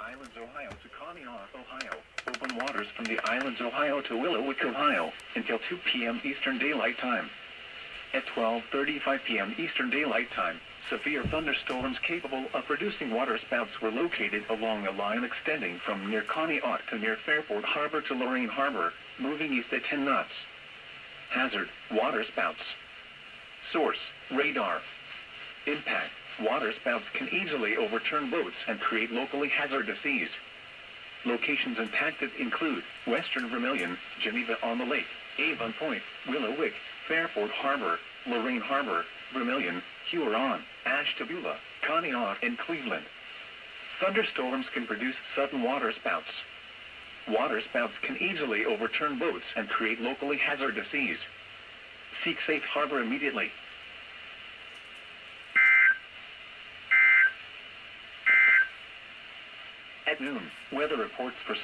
Islands, Ohio to Conneaut, Ohio. Open waters from the Islands, Ohio to Willowick, Ohio until 2 p.m. Eastern Daylight Time. At 12.35 p.m. Eastern Daylight Time, severe thunderstorms capable of producing waterspouts were located along a line extending from near Conneaut to near Fairport Harbor to Lorain Harbor, moving east at 10 knots. Hazard, waterspouts. Source, radar. Impact, waterspouts can easily overturn boats and create locally hazardous seas. Locations impacted include Western Vermilion, Geneva on the Lake, Avon Point, Willowick, Fairport Harbor, Lorain Harbor, Vermilion, Huron, Ashtabula, Conneaut, and Cleveland. Thunderstorms can produce sudden waterspouts. Waterspouts can easily overturn boats and create locally hazardous seas. Seek safe harbor immediately. At noon, weather reports for